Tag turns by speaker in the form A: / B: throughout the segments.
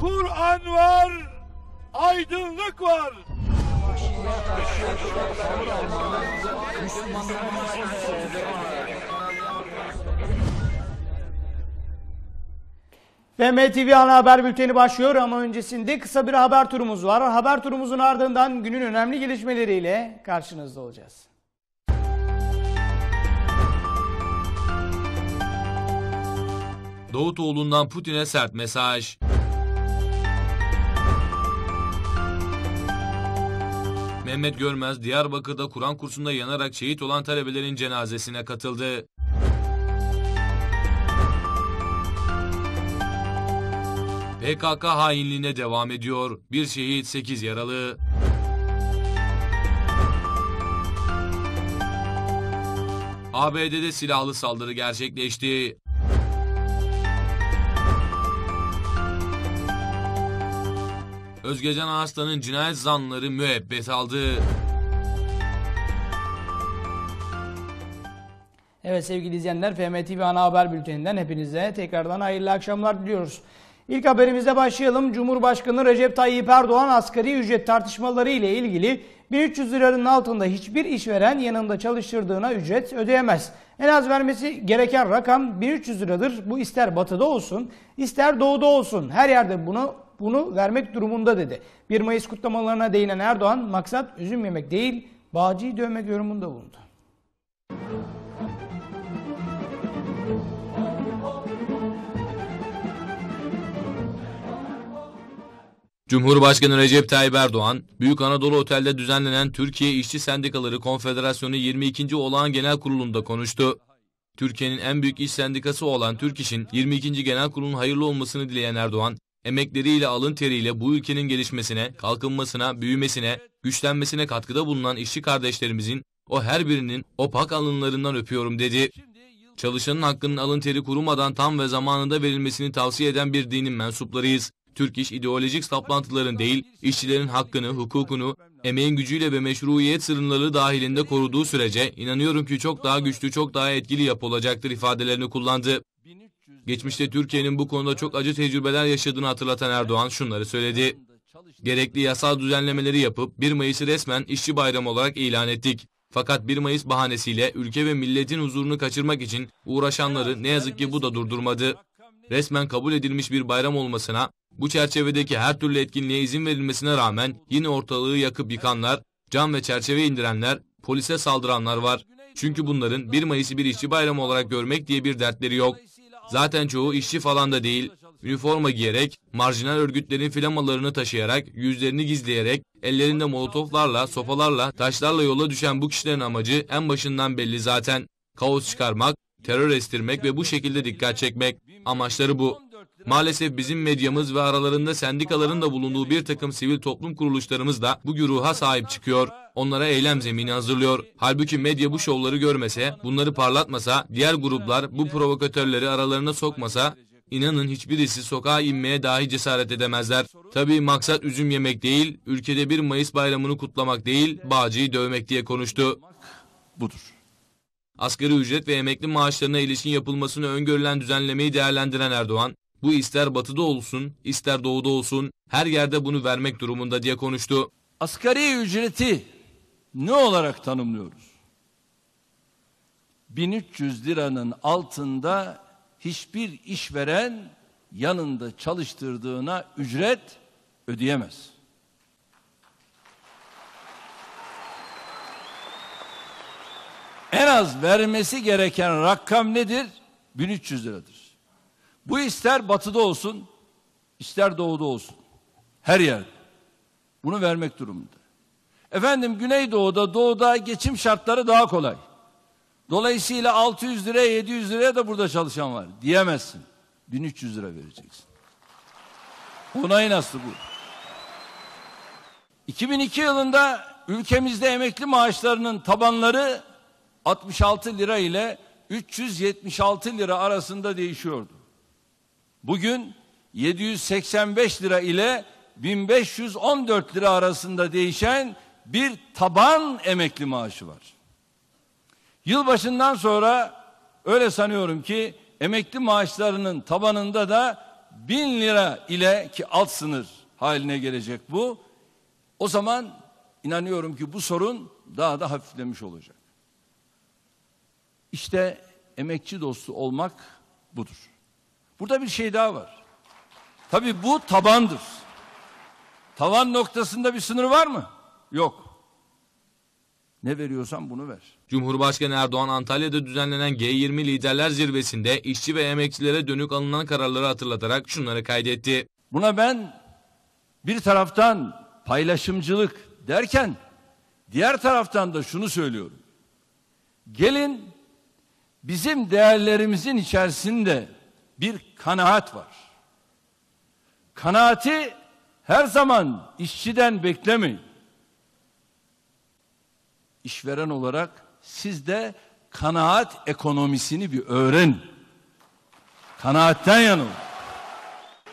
A: Kur'an var, aydınlık var.
B: Ve MTV Ana Haber Bülteni başlıyor ama öncesinde kısa bir haber turumuz var. Haber turumuzun ardından günün önemli gelişmeleriyle karşınızda olacağız.
C: Davutoğlu'ndan Putin'e sert mesaj. Mehmet Görmez, Diyarbakır'da Kur'an kursunda yanarak şehit olan talebelerin cenazesine katıldı. PKK hainliğine devam ediyor. Bir şehit, 8 yaralı. ABD'de silahlı saldırı gerçekleşti. Özgecan Arslan'ın cinayet zanları müebbet aldı.
B: Evet sevgili izleyenler FM TV Ana Haber Bülteni'nden hepinize tekrardan hayırlı akşamlar diliyoruz. İlk haberimize başlayalım. Cumhurbaşkanı Recep Tayyip Erdoğan asgari ücret tartışmaları ile ilgili 1300 liranın altında hiçbir işveren yanında çalıştırdığına ücret ödeyemez. En az vermesi gereken rakam 1300 liradır. Bu ister batıda olsun, ister doğuda olsun. Her yerde bunu bunu vermek durumunda dedi. 1 Mayıs kutlamalarına değinen Erdoğan maksat üzüm yemek değil, bağcıyı dövmek yorumunda bulundu.
C: Cumhurbaşkanı Recep Tayyip Erdoğan, Büyük Anadolu Otel'de düzenlenen Türkiye İşçi Sendikaları Konfederasyonu 22. Olağan Genel Kurulu'nda konuştu. Türkiye'nin en büyük iş sendikası olan Türk İş'in 22. Genel Kurulu'nun hayırlı olmasını dileyen Erdoğan, emekleriyle alın teriyle bu ülkenin gelişmesine, kalkınmasına, büyümesine, güçlenmesine katkıda bulunan işçi kardeşlerimizin o her birinin o pak alınlarından öpüyorum dedi. Çalışanın hakkının alın teri kurumadan tam ve zamanında verilmesini tavsiye eden bir dinin mensuplarıyız. Türk iş ideolojik saplantıların değil, işçilerin hakkını, hukukunu, emeğin gücüyle ve meşruiyet sınırları dahilinde koruduğu sürece inanıyorum ki çok daha güçlü, çok daha etkili yapı olacaktır ifadelerini kullandı. Geçmişte Türkiye'nin bu konuda çok acı tecrübeler yaşadığını hatırlatan Erdoğan şunları söyledi. Gerekli yasal düzenlemeleri yapıp 1 Mayıs'ı resmen işçi bayramı olarak ilan ettik. Fakat 1 Mayıs bahanesiyle ülke ve milletin huzurunu kaçırmak için uğraşanları ne yazık ki bu da durdurmadı. Resmen kabul edilmiş bir bayram olmasına, bu çerçevedeki her türlü etkinliğe izin verilmesine rağmen yine ortalığı yakıp yıkanlar, cam ve çerçeve indirenler, polise saldıranlar var. Çünkü bunların 1 Mayıs'ı bir işçi bayramı olarak görmek diye bir dertleri yok. Zaten çoğu işçi falan da değil, üniforma giyerek, marjinal örgütlerin flamalarını taşıyarak, yüzlerini gizleyerek, ellerinde molotoflarla, sopalarla, taşlarla yola düşen bu kişilerin amacı en başından belli zaten. Kaos çıkarmak, terör estirmek ve bu şekilde dikkat çekmek. Amaçları bu. Maalesef bizim medyamız ve aralarında sendikaların da bulunduğu bir takım sivil toplum kuruluşlarımız da bu güruha sahip çıkıyor. Onlara eylem zemini hazırlıyor. Halbuki medya bu şovları görmese, bunları parlatmasa, diğer gruplar bu provokatörleri aralarına sokmasa, inanın hiçbirisi sokağa inmeye dahi cesaret edemezler. Tabii maksat üzüm yemek değil, ülkede 1 Mayıs bayramını kutlamak değil, bağcıyı dövmek diye konuştu.
D: Budur.
C: Asgari ücret ve emekli maaşlarına ilişkin yapılmasını öngörülen düzenlemeyi değerlendiren Erdoğan, bu ister batıda olsun, ister doğuda olsun, her yerde bunu vermek durumunda diye konuştu.
D: Asgari ücreti ne olarak tanımlıyoruz? 1300 liranın altında hiçbir işveren yanında çalıştırdığına ücret ödeyemez. En az vermesi gereken rakam nedir? 1300 liradır. Bu ister batıda olsun, ister doğuda olsun. Her yerde. Bunu vermek durumunda. Efendim Güneydoğu'da, doğuda geçim şartları daha kolay. Dolayısıyla 600 liraya, 700 liraya da burada çalışan var. Diyemezsin. 1300 lira vereceksin. Onayın aslı bu. 2002 yılında ülkemizde emekli maaşlarının tabanları 66 lira ile 376 lira arasında değişiyordu. Bugün 785 lira ile 1514 lira arasında değişen bir taban emekli maaşı var. Yılbaşından sonra öyle sanıyorum ki emekli maaşlarının tabanında da bin lira ile ki alt sınır haline gelecek bu. O zaman inanıyorum ki bu sorun daha da hafiflemiş olacak. İşte emekçi dostu olmak budur. Burada bir şey daha var. Tabii bu tabandır. Tavan noktasında bir sınır var mı? Yok. Ne veriyorsan bunu ver.
C: Cumhurbaşkanı Erdoğan Antalya'da düzenlenen G20 Liderler Zirvesi'nde işçi ve emekçilere dönük alınan kararları hatırlatarak şunları kaydetti.
D: Buna ben bir taraftan paylaşımcılık derken diğer taraftan da şunu söylüyorum. Gelin bizim değerlerimizin içerisinde bir kanaat var. Kanaati her zaman işçiden beklemeyin. İşveren olarak siz de kanaat ekonomisini bir öğrenin. Kanaatten yana olun.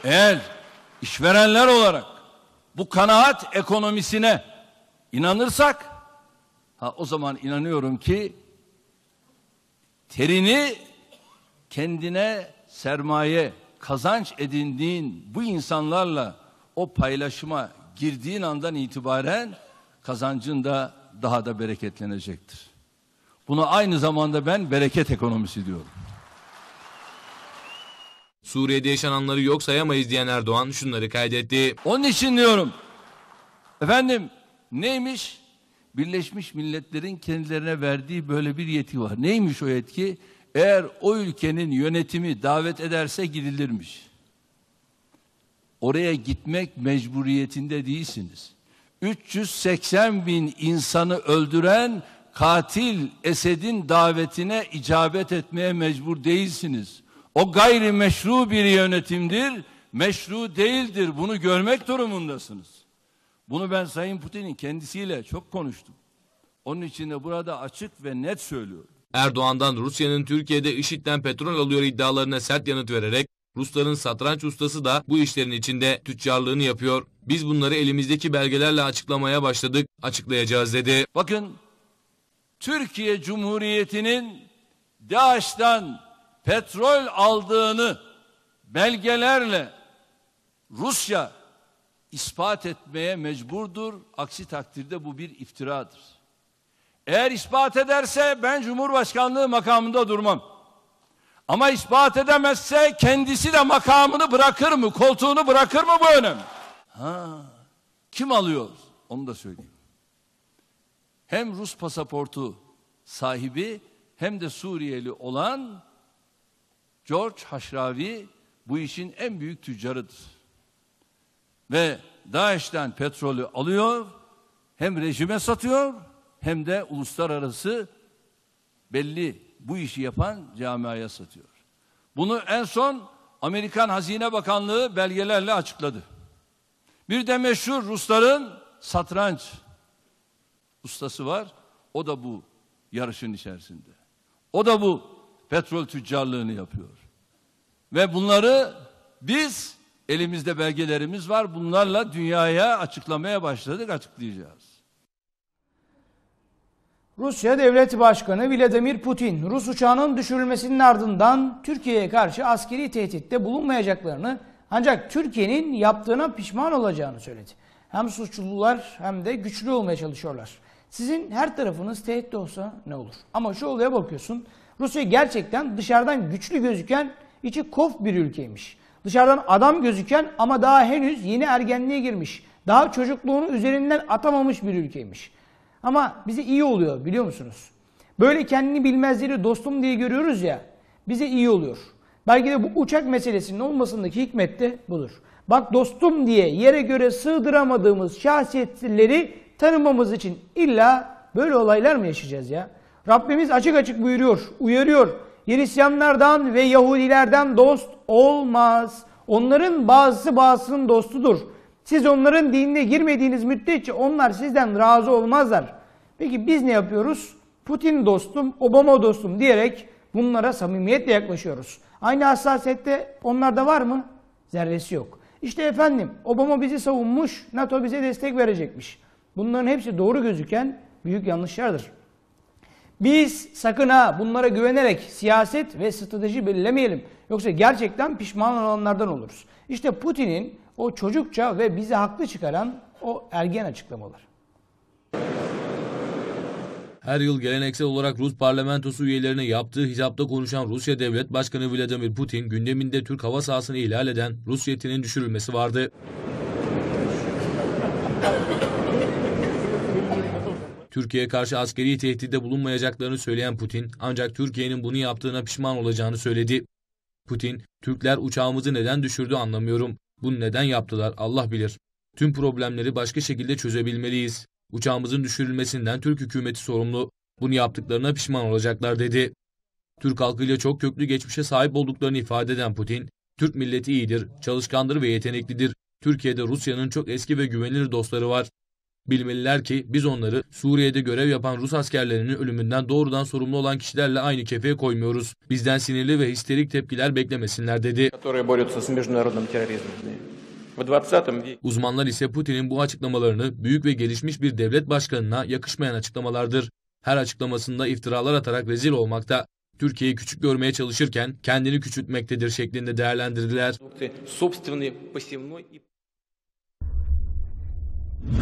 D: Eğer işverenler olarak bu kanaat ekonomisine inanırsak ha o zaman inanıyorum ki terini kendine sermaye kazanç edindiğin bu insanlarla o paylaşıma girdiğin andan itibaren kazancın da daha da bereketlenecektir. Bunu aynı zamanda ben bereket ekonomisi diyorum.
C: Suriye'de yaşananları yok sayamayız diyen Erdoğan şunları kaydetti.
D: Onun için diyorum. Efendim neymiş? Birleşmiş Milletler'in kendilerine verdiği böyle bir yetki var. Neymiş o yetki? Eğer o ülkenin yönetimi davet ederse gidilirmiş. Oraya gitmek mecburiyetinde değilsiniz. 380 bin insanı öldüren katil Esed'in davetine icabet etmeye mecbur değilsiniz. O gayri meşru bir yönetimdir, meşru değildir. Bunu görmek durumundasınız. Bunu ben Sayın Putin'in kendisiyle çok konuştum. Onun için de burada açık ve net söylüyorum.
C: Erdoğan'dan Rusya'nın Türkiye'de IŞİD'den petrol alıyor iddialarına sert yanıt vererek Rusların satranç ustası da bu işlerin içinde tüccarlığını yapıyor. Biz bunları elimizdeki belgelerle açıklamaya başladık, açıklayacağız dedi.
D: Bakın Türkiye Cumhuriyeti'nin DAEŞ'ten petrol aldığını belgelerle Rusya ispat etmeye mecburdur. Aksi takdirde bu bir iftiradır. Eğer ispat ederse ben Cumhurbaşkanlığı makamında durmam. Ama ispat edemezse kendisi de makamını bırakır mı, koltuğunu bırakır mı bu önemli. Ha, kim alıyor? Onu da söyleyeyim. Hem Rus pasaportu sahibi hem de Suriyeli olan George Haşravi bu işin en büyük tüccarıdır. Ve DAEŞ'ten petrolü alıyor, hem rejime satıyor hem de uluslararası belli bu işi yapan camiaya satıyor. Bunu en son Amerikan Hazine Bakanlığı belgelerle açıkladı. Bir de meşhur Rusların satranç ustası var. O da bu yarışın içerisinde. O da bu petrol tüccarlığını yapıyor. Ve bunları biz elimizde belgelerimiz var. Bunlarla dünyaya açıklamaya başladık, açıklayacağız.
B: Rusya Devlet Başkanı Vladimir Putin, Rus uçağının düşürülmesinin ardından Türkiye'ye karşı askeri tehditte bulunmayacaklarını ancak Türkiye'nin yaptığına pişman olacağını söyledi. Hem suçlular hem de güçlü olmaya çalışıyorlar. Sizin her tarafınız tehdit olsa ne olur? Ama şu olaya bakıyorsun. Rusya gerçekten dışarıdan güçlü gözüken içi kof bir ülkeymiş. Dışarıdan adam gözüken ama daha henüz yeni ergenliğe girmiş. Daha çocukluğunu üzerinden atamamış bir ülkeymiş. Ama bize iyi oluyor biliyor musunuz? Böyle kendini bilmezleri dostum diye görüyoruz ya. Bize iyi oluyor. Belki de bu uçak meselesinin olmasındaki hikmet de budur. Bak dostum diye yere göre sığdıramadığımız şahsiyetleri tanımamız için illa böyle olaylar mı yaşayacağız ya? Rabbimiz açık açık buyuruyor, uyarıyor. Hristiyanlardan ve Yahudilerden dost olmaz. Onların bazısı bazısının dostudur. Siz onların dinine girmediğiniz müddetçe onlar sizden razı olmazlar. Peki biz ne yapıyoruz? Putin dostum, Obama dostum diyerek bunlara samimiyetle yaklaşıyoruz. Aynı hassasiyette onlarda var mı? Zerresi yok. İşte efendim Obama bizi savunmuş, NATO bize destek verecekmiş. Bunların hepsi doğru gözüken büyük yanlışlardır. Biz sakın ha bunlara güvenerek siyaset ve strateji belirlemeyelim. Yoksa gerçekten pişman olanlardan oluruz. İşte Putin'in o çocukça ve bizi haklı çıkaran o ergen açıklamaları.
C: Her yıl geleneksel olarak Rus parlamentosu üyelerine yaptığı hitapta konuşan Rusya Devlet Başkanı Vladimir Putin gündeminde Türk hava sahasını ihlal eden Rus jetinin düşürülmesi vardı. Türkiye'ye karşı askeri tehdide bulunmayacaklarını söyleyen Putin ancak Türkiye'nin bunu yaptığına pişman olacağını söyledi. Putin, Türkler uçağımızı neden düşürdü anlamıyorum. Bunu neden yaptılar Allah bilir. Tüm problemleri başka şekilde çözebilmeliyiz. Uçağımızın düşürülmesinden Türk hükümeti sorumlu. Bunu yaptıklarına pişman olacaklar dedi. Türk halkıyla çok köklü geçmişe sahip olduklarını ifade eden Putin, Türk milleti iyidir, çalışkandır ve yeteneklidir. Türkiye'de Rusya'nın çok eski ve güvenilir dostları var. Bilmeliler ki biz onları Suriye'de görev yapan Rus askerlerinin ölümünden doğrudan sorumlu olan kişilerle aynı kefeye koymuyoruz. Bizden sinirli ve histerik tepkiler beklemesinler dedi. Uzmanlar ise Putin'in bu açıklamalarını büyük ve gelişmiş bir devlet başkanına yakışmayan açıklamalardır. Her açıklamasında iftiralar atarak rezil olmakta, Türkiye'yi küçük görmeye çalışırken kendini küçültmektedir şeklinde değerlendirdiler.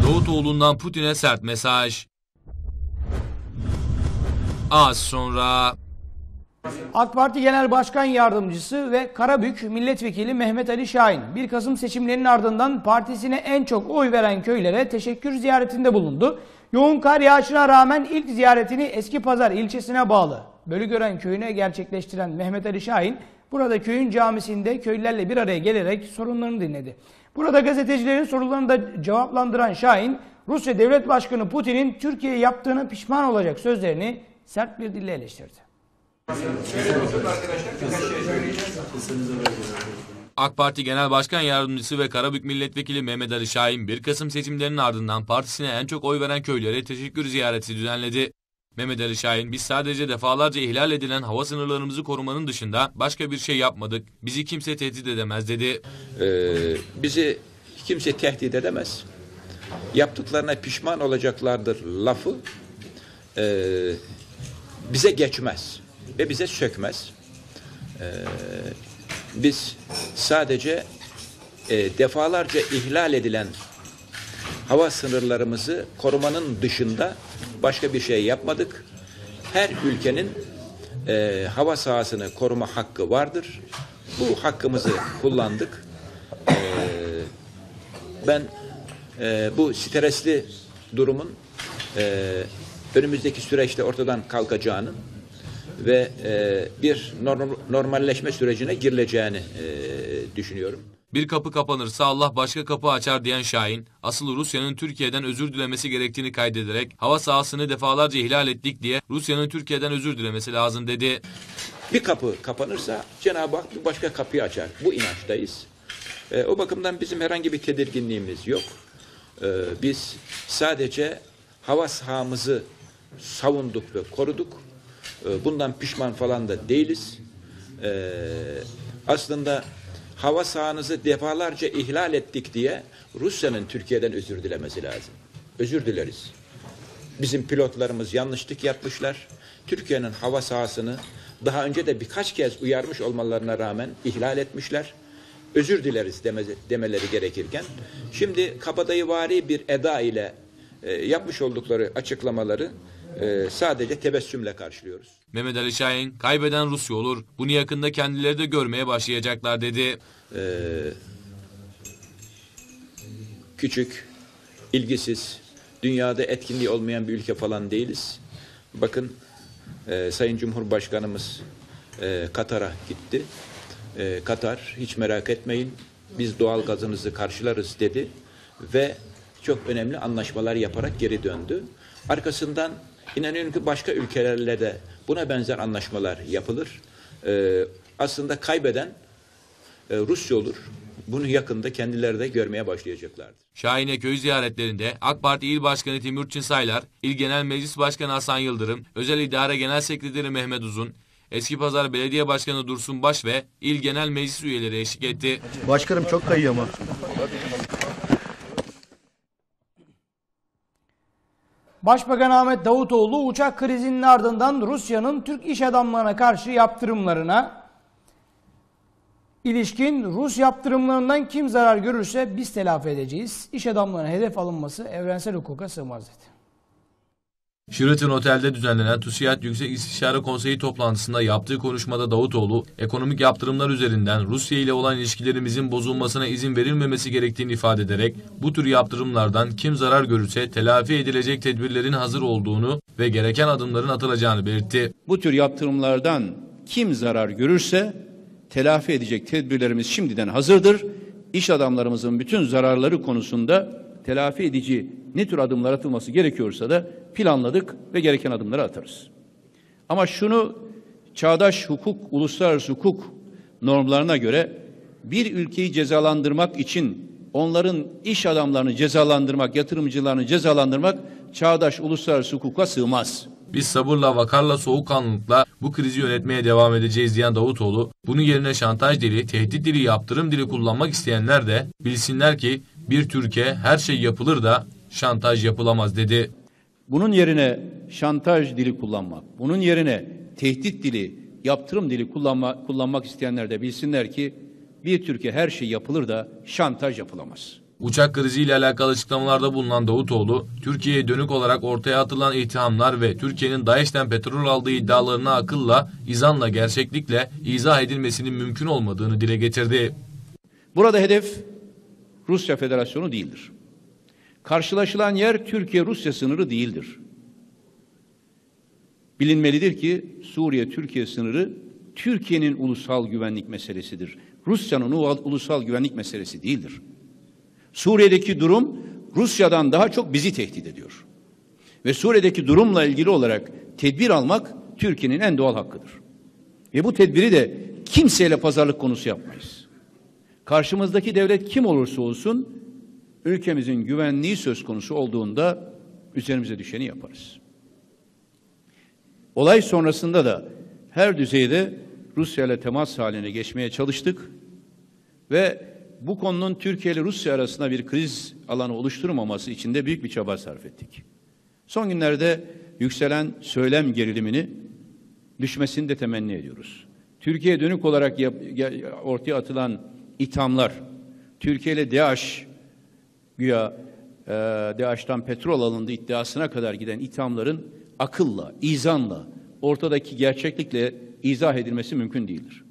C: Davutoğlu'ndan Putin'e sert mesaj. Az sonra
B: AK Parti Genel Başkan Yardımcısı ve Karabük Milletvekili Mehmet Ali Şahin 1 Kasım seçimlerinin ardından partisine en çok oy veren köylere teşekkür ziyaretinde bulundu. Yoğun kar yağışına rağmen ilk ziyaretini Eski Pazar ilçesine bağlı Bölügören köyüne gerçekleştiren Mehmet Ali Şahin burada köyün camisinde köylülerle bir araya gelerek sorunlarını dinledi. Burada gazetecilerin sorularını da cevaplandıran Şahin, Rusya Devlet Başkanı Putin'in Türkiye'ye yaptığına pişman olacak sözlerini sert bir dille eleştirdi.
C: AK Parti Genel Başkan Yardımcısı ve Karabük Milletvekili Mehmet Ali Şahin 1 Kasım seçimlerinin ardından partisine en çok oy veren köylere teşekkür ziyareti düzenledi. Mehmet Ali Şahin biz sadece defalarca ihlal edilen hava sınırlarımızı korumanın dışında başka bir şey yapmadık. Bizi kimse tehdit edemez dedi.
E: Ee, bizi kimse tehdit edemez. Yaptıklarına pişman olacaklardır lafı e, bize geçmez ve bize sökmez. Ee, biz sadece e, defalarca ihlal edilen hava sınırlarımızı korumanın dışında başka bir şey yapmadık. Her ülkenin e, hava sahasını koruma hakkı vardır. Bu hakkımızı kullandık. E, ben e, bu stresli durumun e, önümüzdeki süreçte ortadan kalkacağını ve e, bir norm- normalleşme sürecine girileceğini e, düşünüyorum.
C: Bir kapı kapanırsa Allah başka kapı açar diyen Şahin, asıl Rusya'nın Türkiye'den özür dilemesi gerektiğini kaydederek hava sahasını defalarca ihlal ettik diye Rusya'nın Türkiye'den özür dilemesi lazım dedi.
E: Bir kapı kapanırsa Cenab-ı Hak bir başka kapıyı açar. Bu inançtayız. E, o bakımdan bizim herhangi bir tedirginliğimiz yok. E, biz sadece hava sahamızı savunduk ve koruduk. E, bundan pişman falan da değiliz. E, aslında hava sahanızı defalarca ihlal ettik diye Rusya'nın Türkiye'den özür dilemesi lazım. Özür dileriz. Bizim pilotlarımız yanlışlık yapmışlar. Türkiye'nin hava sahasını daha önce de birkaç kez uyarmış olmalarına rağmen ihlal etmişler. Özür dileriz deme, demeleri gerekirken şimdi kabadayıvari bir eda ile e, yapmış oldukları açıklamaları e, sadece tebessümle karşılıyoruz.
C: Mehmet Ali Şahin, kaybeden Rusya olur, bunu yakında kendileri de görmeye başlayacaklar dedi.
E: Ee, küçük, ilgisiz, dünyada etkinliği olmayan bir ülke falan değiliz. Bakın e, Sayın Cumhurbaşkanımız e, Katar'a gitti. E, Katar hiç merak etmeyin biz doğal gazınızı karşılarız dedi ve çok önemli anlaşmalar yaparak geri döndü. Arkasından inanıyorum ki başka ülkelerle de buna benzer anlaşmalar yapılır. E, aslında kaybeden e, Rusya olur. Bunu yakında kendileri de görmeye başlayacaklardır.
C: Şahin'e köy ziyaretlerinde AK Parti İl Başkanı Timur Çınsaylar, İl Genel Meclis Başkanı Hasan Yıldırım, Özel İdare Genel Sekreteri Mehmet Uzun, Eski Pazar Belediye Başkanı Dursun Baş ve İl Genel Meclis üyeleri eşlik etti.
F: Başkanım çok kayıyor ama.
B: Başbakan Ahmet Davutoğlu uçak krizinin ardından Rusya'nın Türk iş adamlarına karşı yaptırımlarına ilişkin Rus yaptırımlarından kim zarar görürse biz telafi edeceğiz. İş adamlarına hedef alınması evrensel hukuka sığmaz dedi.
C: Sheraton Otel'de düzenlenen TÜSİAD Yüksek İstişare Konseyi toplantısında yaptığı konuşmada Davutoğlu, ekonomik yaptırımlar üzerinden Rusya ile olan ilişkilerimizin bozulmasına izin verilmemesi gerektiğini ifade ederek, bu tür yaptırımlardan kim zarar görürse telafi edilecek tedbirlerin hazır olduğunu ve gereken adımların atılacağını belirtti.
F: Bu tür yaptırımlardan kim zarar görürse telafi edecek tedbirlerimiz şimdiden hazırdır. İş adamlarımızın bütün zararları konusunda telafi edici ne tür adımlar atılması gerekiyorsa da planladık ve gereken adımları atarız. Ama şunu çağdaş hukuk, uluslararası hukuk normlarına göre bir ülkeyi cezalandırmak için onların iş adamlarını cezalandırmak, yatırımcılarını cezalandırmak çağdaş uluslararası hukuka sığmaz.
C: Biz sabırla, vakarla, soğukkanlılıkla bu krizi yönetmeye devam edeceğiz diyen Davutoğlu, bunun yerine şantaj dili, tehdit dili, yaptırım dili kullanmak isteyenler de bilsinler ki bir Türkiye her şey yapılır da şantaj yapılamaz dedi.
F: Bunun yerine şantaj dili kullanmak, bunun yerine tehdit dili, yaptırım dili kullanma, kullanmak isteyenler de bilsinler ki bir Türkiye her şey yapılır da şantaj yapılamaz.
C: Uçak kriziyle alakalı açıklamalarda bulunan Davutoğlu, Türkiye'ye dönük olarak ortaya atılan ithamlar ve Türkiye'nin DAEŞ'ten petrol aldığı iddialarına akılla, izanla, gerçeklikle izah edilmesinin mümkün olmadığını dile getirdi.
F: Burada hedef Rusya Federasyonu değildir. Karşılaşılan yer Türkiye-Rusya sınırı değildir. Bilinmelidir ki Suriye-Türkiye sınırı Türkiye'nin ulusal güvenlik meselesidir. Rusya'nın ulusal güvenlik meselesi değildir. Suriye'deki durum Rusya'dan daha çok bizi tehdit ediyor. Ve Suriye'deki durumla ilgili olarak tedbir almak Türkiye'nin en doğal hakkıdır. Ve bu tedbiri de kimseyle pazarlık konusu yapmayız. Karşımızdaki devlet kim olursa olsun ülkemizin güvenliği söz konusu olduğunda üzerimize düşeni yaparız. Olay sonrasında da her düzeyde Rusya ile temas haline geçmeye çalıştık ve bu konunun Türkiye ile Rusya arasında bir kriz alanı oluşturmaması için de büyük bir çaba sarf ettik. Son günlerde yükselen söylem gerilimini düşmesini de temenni ediyoruz. Türkiye'ye dönük olarak ortaya atılan ithamlar, Türkiye ile DAEŞ güya e, DAEŞ'tan petrol alındı iddiasına kadar giden ithamların akılla, izanla, ortadaki gerçeklikle izah edilmesi mümkün değildir.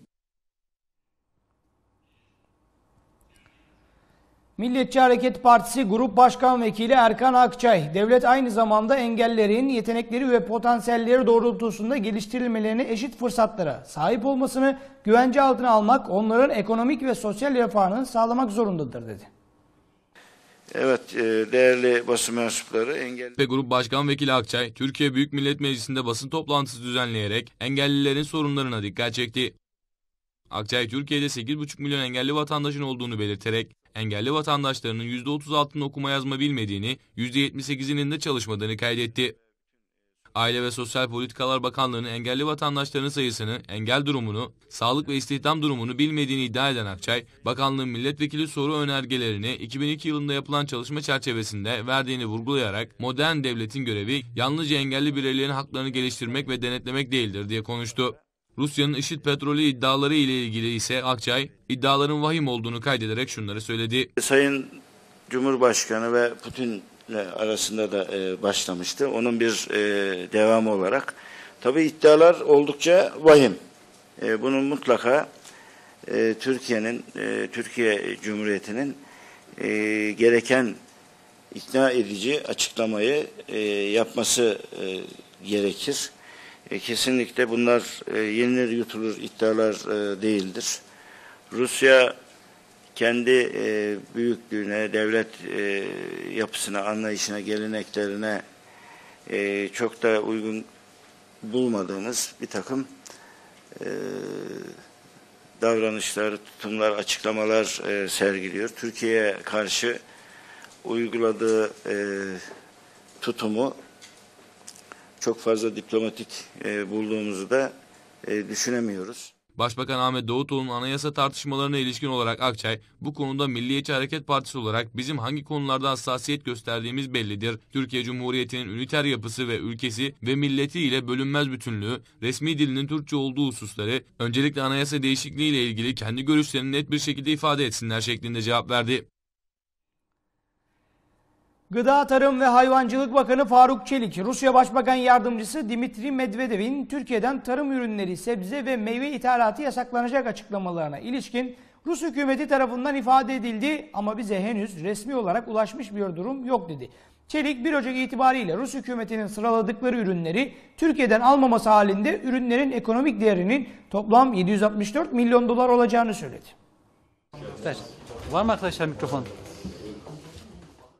B: Milliyetçi Hareket Partisi Grup Başkan Vekili Erkan Akçay, devlet aynı zamanda engellerin yetenekleri ve potansiyelleri doğrultusunda geliştirilmelerine eşit fırsatlara sahip olmasını güvence altına almak, onların ekonomik ve sosyal refahını sağlamak zorundadır dedi.
G: Evet, e, değerli basın mensupları engelli...
C: Ve Grup Başkan Vekili Akçay, Türkiye Büyük Millet Meclisi'nde basın toplantısı düzenleyerek engellilerin sorunlarına dikkat çekti. Akçay, Türkiye'de 8,5 milyon engelli vatandaşın olduğunu belirterek, engelli vatandaşlarının %36'ının okuma yazma bilmediğini, %78'inin de çalışmadığını kaydetti. Aile ve Sosyal Politikalar Bakanlığı'nın engelli vatandaşların sayısını, engel durumunu, sağlık ve istihdam durumunu bilmediğini iddia eden Akçay, bakanlığın milletvekili soru önergelerini 2002 yılında yapılan çalışma çerçevesinde verdiğini vurgulayarak modern devletin görevi yalnızca engelli bireylerin haklarını geliştirmek ve denetlemek değildir diye konuştu. Rusya'nın IŞİD petrolü iddiaları ile ilgili ise Akçay, iddiaların vahim olduğunu kaydederek şunları söyledi.
G: Sayın Cumhurbaşkanı ve Putin arasında da e, başlamıştı. Onun bir e, devamı olarak. Tabi iddialar oldukça vahim. E, bunun mutlaka e, Türkiye'nin, e, Türkiye Cumhuriyeti'nin gereken ikna edici açıklamayı yapması gerekir. E, kesinlikle bunlar e, yenilir yutulur iddialar e, değildir. Rusya kendi e, büyüklüğüne, devlet e, yapısına, anlayışına, geleneklerine e, çok da uygun bulmadığımız bir takım e, davranışlar, tutumlar, açıklamalar e, sergiliyor. Türkiye'ye karşı uyguladığı e, tutumu çok fazla diplomatik e, bulduğumuzu da e, düşünemiyoruz.
C: Başbakan Ahmet Davutoğlu'nun anayasa tartışmalarına ilişkin olarak Akçay, bu konuda Milliyetçi Hareket Partisi olarak bizim hangi konularda hassasiyet gösterdiğimiz bellidir. Türkiye Cumhuriyeti'nin üniter yapısı ve ülkesi ve milleti ile bölünmez bütünlüğü, resmi dilinin Türkçe olduğu hususları, öncelikle anayasa değişikliği ile ilgili kendi görüşlerini net bir şekilde ifade etsinler şeklinde cevap verdi.
B: Gıda, Tarım ve Hayvancılık Bakanı Faruk Çelik, Rusya Başbakan Yardımcısı Dimitri Medvedev'in Türkiye'den tarım ürünleri, sebze ve meyve ithalatı yasaklanacak açıklamalarına ilişkin Rus hükümeti tarafından ifade edildi ama bize henüz resmi olarak ulaşmış bir durum yok dedi. Çelik 1 Ocak itibariyle Rus hükümetinin sıraladıkları ürünleri Türkiye'den almaması halinde ürünlerin ekonomik değerinin toplam 764 milyon dolar olacağını söyledi.
H: Var mı arkadaşlar mikrofon?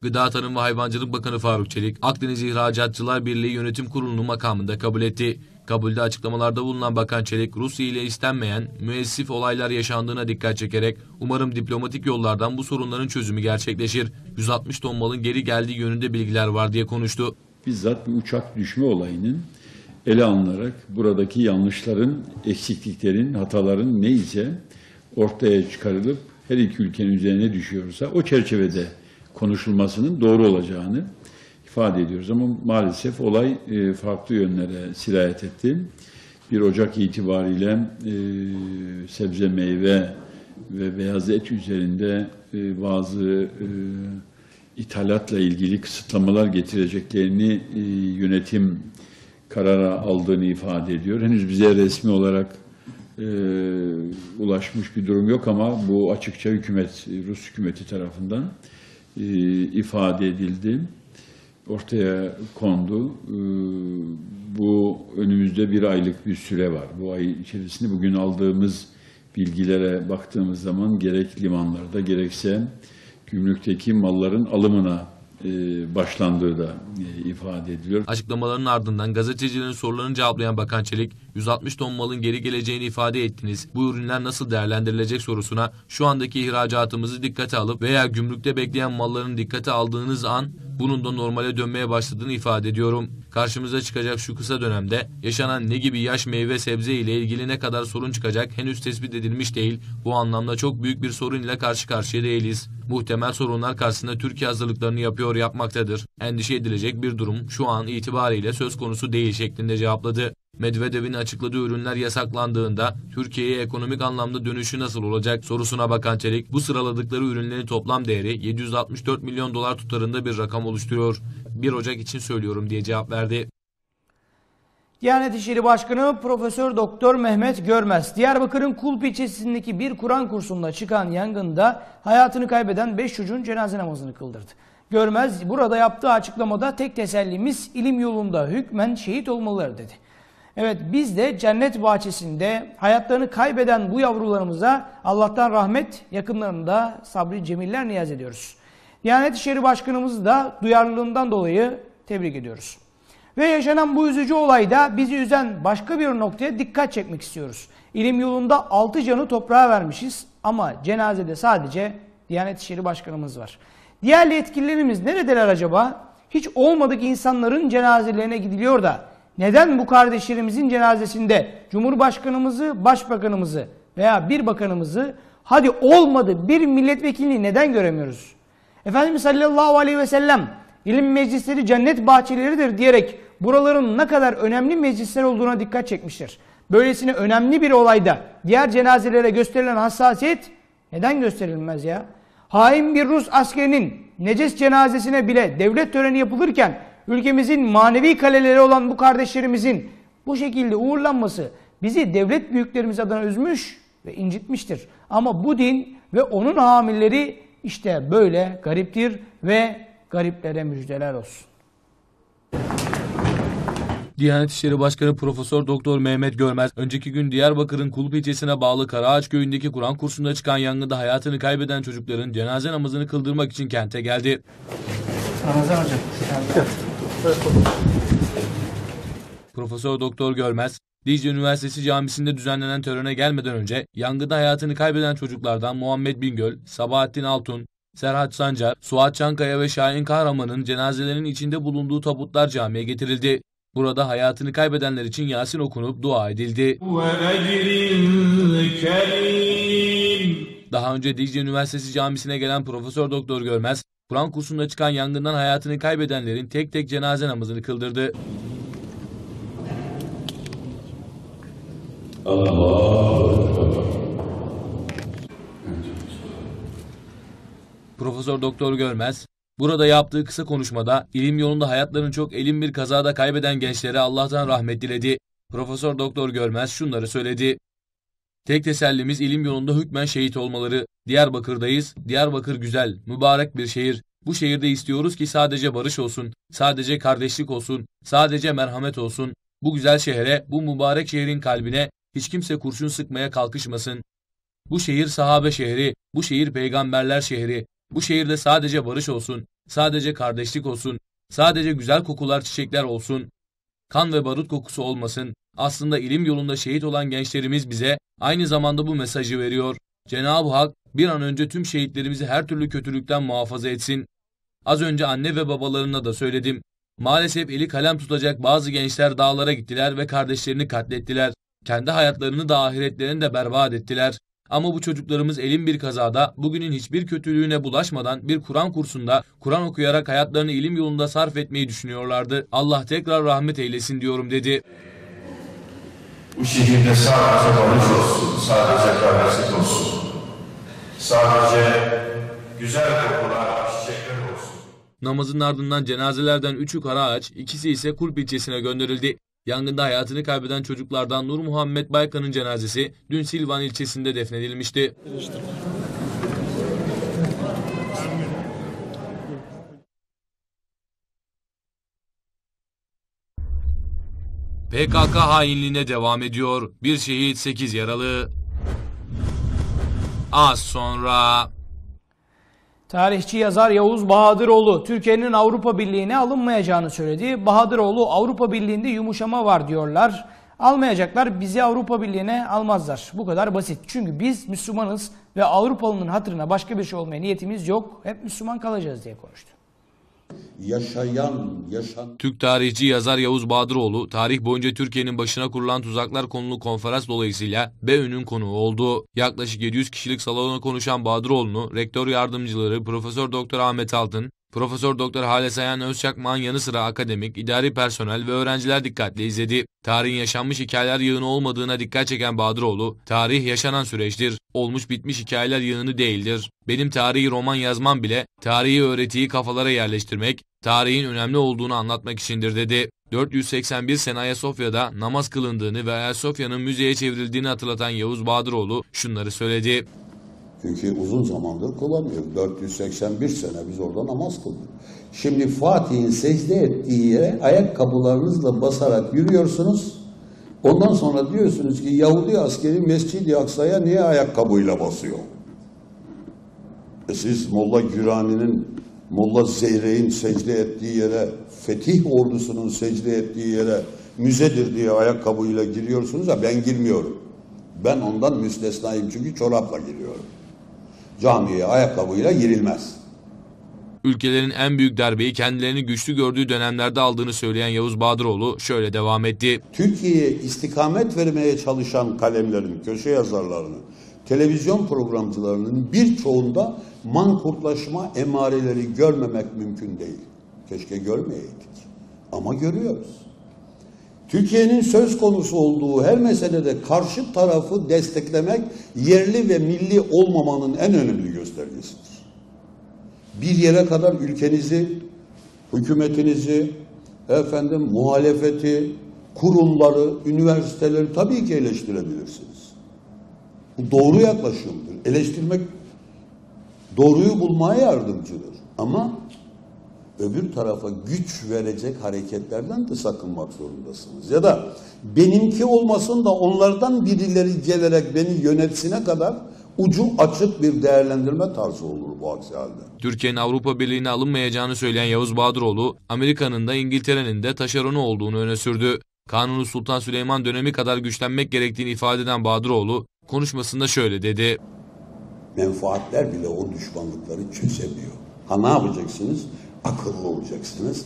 C: Gıda Tarım ve Hayvancılık Bakanı Faruk Çelik, Akdeniz İhracatçılar Birliği Yönetim Kurulu'nu makamında kabul etti. Kabulde açıklamalarda bulunan Bakan Çelik, Rusya ile istenmeyen müessif olaylar yaşandığına dikkat çekerek umarım diplomatik yollardan bu sorunların çözümü gerçekleşir. 160 ton malın geri geldiği yönünde bilgiler var diye konuştu.
I: Bizzat bir uçak düşme olayının ele alınarak buradaki yanlışların, eksikliklerin, hataların neyse ortaya çıkarılıp her iki ülkenin üzerine düşüyorsa o çerçevede konuşulmasının doğru olacağını ifade ediyoruz. Ama maalesef olay e, farklı yönlere sirayet etti. 1 Ocak itibariyle e, sebze, meyve ve beyaz et üzerinde e, bazı ithalatla ilgili kısıtlamalar getireceklerini yönetim karara aldığını ifade ediyor. Henüz bize resmi olarak ulaşmış bir durum yok ama bu açıkça hükümet, Rus hükümeti tarafından e, ifade edildi, ortaya kondu. E, bu önümüzde bir aylık bir süre var. Bu ay içerisinde bugün aldığımız bilgilere baktığımız zaman gerek limanlarda gerekse gümrükteki malların alımına e, başlandığı da e, ifade ediliyor.
C: Açıklamaların ardından gazetecilerin sorularını cevaplayan Bakan Çelik, 160 ton malın geri geleceğini ifade ettiniz. Bu ürünler nasıl değerlendirilecek sorusuna şu andaki ihracatımızı dikkate alıp veya gümrükte bekleyen malların dikkate aldığınız an bunun da normale dönmeye başladığını ifade ediyorum. Karşımıza çıkacak şu kısa dönemde yaşanan ne gibi yaş meyve sebze ile ilgili ne kadar sorun çıkacak henüz tespit edilmiş değil. Bu anlamda çok büyük bir sorun ile karşı karşıya değiliz. Muhtemel sorunlar karşısında Türkiye hazırlıklarını yapıyor yapmaktadır. Endişe edilecek bir durum şu an itibariyle söz konusu değil şeklinde cevapladı. Medvedev'in açıkladığı ürünler yasaklandığında Türkiye'ye ekonomik anlamda dönüşü nasıl olacak sorusuna bakan Çelik bu sıraladıkları ürünlerin toplam değeri 764 milyon dolar tutarında bir rakam oluşturuyor. 1 Ocak için söylüyorum diye cevap verdi.
B: Diyanet İşleri Başkanı Profesör Doktor Mehmet Görmez, Diyarbakır'ın Kulp ilçesindeki bir Kur'an kursunda çıkan yangında hayatını kaybeden 5 çocuğun cenaze namazını kıldırdı. Görmez burada yaptığı açıklamada tek tesellimiz ilim yolunda hükmen şehit olmalılar dedi. Evet biz de cennet bahçesinde hayatlarını kaybeden bu yavrularımıza Allah'tan rahmet yakınlarında sabri cemiller niyaz ediyoruz. Diyanet İşleri Başkanımızı da duyarlılığından dolayı tebrik ediyoruz. Ve yaşanan bu üzücü olayda bizi üzen başka bir noktaya dikkat çekmek istiyoruz. İlim yolunda altı canı toprağa vermişiz ama cenazede sadece Diyanet İşleri Başkanımız var. Diğer yetkililerimiz neredeler acaba? Hiç olmadık insanların cenazelerine gidiliyor da neden bu kardeşlerimizin cenazesinde Cumhurbaşkanımızı, Başbakanımızı veya bir bakanımızı hadi olmadı bir milletvekilini neden göremiyoruz? Efendimiz sallallahu aleyhi ve sellem ilim meclisleri cennet bahçeleridir diyerek buraların ne kadar önemli meclisler olduğuna dikkat çekmiştir. Böylesine önemli bir olayda diğer cenazelere gösterilen hassasiyet neden gösterilmez ya? Hain bir Rus askerinin neces cenazesine bile devlet töreni yapılırken ülkemizin manevi kaleleri olan bu kardeşlerimizin bu şekilde uğurlanması bizi devlet büyüklerimiz adına üzmüş ve incitmiştir. Ama bu din ve onun hamilleri işte böyle gariptir ve gariplere müjdeler olsun.
C: Diyanet İşleri Başkanı Profesör Doktor Mehmet Görmez, önceki gün Diyarbakır'ın Kulp ilçesine bağlı Karaağaç köyündeki Kur'an kursunda çıkan yangında hayatını kaybeden çocukların cenaze namazını kıldırmak için kente geldi.
B: Ramazan hocam.
C: Profesör Doktor Görmez, Dicle Üniversitesi Camisi'nde düzenlenen törene gelmeden önce yangında hayatını kaybeden çocuklardan Muhammed Bingöl, Sabahattin Altun, Serhat Sancar, Suat Çankaya ve Şahin Kahraman'ın cenazelerinin içinde bulunduğu tabutlar camiye getirildi. Burada hayatını kaybedenler için Yasin okunup dua edildi. Daha önce Dicle Üniversitesi Camisi'ne gelen Profesör Doktor Görmez, Kur'an kursunda çıkan yangından hayatını kaybedenlerin tek tek cenaze namazını kıldırdı. Profesör Doktor Görmez, burada yaptığı kısa konuşmada ilim yolunda hayatlarını çok elim bir kazada kaybeden gençlere Allah'tan rahmet diledi. Profesör Doktor Görmez şunları söyledi. Tek tesellimiz ilim yolunda hükmen şehit olmaları. Diyarbakır'dayız. Diyarbakır güzel, mübarek bir şehir. Bu şehirde istiyoruz ki sadece barış olsun, sadece kardeşlik olsun, sadece merhamet olsun. Bu güzel şehre, bu mübarek şehrin kalbine hiç kimse kurşun sıkmaya kalkışmasın. Bu şehir sahabe şehri, bu şehir peygamberler şehri. Bu şehirde sadece barış olsun, sadece kardeşlik olsun, sadece güzel kokular çiçekler olsun. Kan ve barut kokusu olmasın. Aslında ilim yolunda şehit olan gençlerimiz bize aynı zamanda bu mesajı veriyor. Cenab-ı Hak bir an önce tüm şehitlerimizi her türlü kötülükten muhafaza etsin. Az önce anne ve babalarına da söyledim. Maalesef eli kalem tutacak bazı gençler dağlara gittiler ve kardeşlerini katlettiler. Kendi hayatlarını da ahiretlerini de berbat ettiler. Ama bu çocuklarımız elin bir kazada bugünün hiçbir kötülüğüne bulaşmadan bir Kur'an kursunda Kur'an okuyarak hayatlarını ilim yolunda sarf etmeyi düşünüyorlardı. Allah tekrar rahmet eylesin diyorum dedi.
J: Bu şehirde sadece barış olsun, sadece kardeşlik olsun. Sadece güzel kokular, çiçekler olsun.
C: Namazın ardından cenazelerden üçü Karaağaç, ikisi ise Kulp ilçesine gönderildi. Yangında hayatını kaybeden çocuklardan Nur Muhammed Baykan'ın cenazesi dün Silvan ilçesinde defnedilmişti. PKK hainliğine devam ediyor. Bir şehit 8 yaralı. Az sonra...
B: Tarihçi yazar Yavuz Bahadıroğlu Türkiye'nin Avrupa Birliği'ne alınmayacağını söyledi. Bahadıroğlu Avrupa Birliği'nde yumuşama var diyorlar. Almayacaklar bizi Avrupa Birliği'ne almazlar. Bu kadar basit. Çünkü biz Müslümanız ve Avrupalı'nın hatırına başka bir şey olmaya niyetimiz yok. Hep Müslüman kalacağız diye konuştu.
K: Yaşayan, yaşan...
C: Türk tarihçi yazar Yavuz Bahadıroğlu, tarih boyunca Türkiye'nin başına kurulan tuzaklar konulu konferans dolayısıyla BÖ'nün konuğu oldu. Yaklaşık 700 kişilik salona konuşan Bahadıroğlu'nu rektör yardımcıları Profesör Doktor Ahmet Altın, Profesör Doktor Hale Sayan Özçakmağ'ın yanı sıra akademik, idari personel ve öğrenciler dikkatle izledi. Tarihin yaşanmış hikayeler yığını olmadığına dikkat çeken Bahadıroğlu, tarih yaşanan süreçtir, olmuş bitmiş hikayeler yığını değildir. Benim tarihi roman yazmam bile tarihi öğretiyi kafalara yerleştirmek, tarihin önemli olduğunu anlatmak içindir dedi. 481 sene Ayasofya'da namaz kılındığını ve Ayasofya'nın müzeye çevrildiğini hatırlatan Yavuz Bahadıroğlu şunları söyledi.
K: Çünkü uzun zamandır kılamıyor. 481 sene biz orada namaz kıldık. Şimdi Fatih'in secde ettiği yere ayakkabılarınızla basarak yürüyorsunuz. Ondan sonra diyorsunuz ki Yahudi askeri Mescid-i Aksa'ya niye ayakkabıyla basıyor? E siz Molla Gürani'nin, Molla Zeyre'in secde ettiği yere, Fetih ordusunun secde ettiği yere müzedir diye ayakkabıyla giriyorsunuz ya ben girmiyorum. Ben ondan müstesnayım çünkü çorapla giriyorum. Camiye ayakkabıyla girilmez.
C: Ülkelerin en büyük darbeyi kendilerini güçlü gördüğü dönemlerde aldığını söyleyen Yavuz Bahadıroğlu şöyle devam etti.
K: Türkiye'ye istikamet vermeye çalışan kalemlerin, köşe yazarlarının, televizyon programcılarının birçoğunda mankurtlaşma emareleri görmemek mümkün değil. Keşke görmeyeydik. Ama görüyoruz. Türkiye'nin söz konusu olduğu her meselede karşı tarafı desteklemek yerli ve milli olmamanın en önemli göstergesidir. Bir yere kadar ülkenizi, hükümetinizi, efendim muhalefeti, kurumları, üniversiteleri tabii ki eleştirebilirsiniz. Bu doğru yaklaşımdır. Eleştirmek doğruyu bulmaya yardımcıdır. Ama öbür tarafa güç verecek hareketlerden de sakınmak zorundasınız. Ya da benimki olmasın da onlardan birileri gelerek beni yönetsine kadar ucu açık bir değerlendirme tarzı olur bu aksi halde.
C: Türkiye'nin Avrupa Birliği'ne alınmayacağını söyleyen Yavuz Bahadıroğlu, Amerika'nın da İngiltere'nin de taşeronu olduğunu öne sürdü. Kanuni Sultan Süleyman dönemi kadar güçlenmek gerektiğini ifade eden Bahadıroğlu, konuşmasında şöyle dedi.
K: Menfaatler bile o düşmanlıkları çözemiyor. Ha ne yapacaksınız? Akıllı olacaksınız.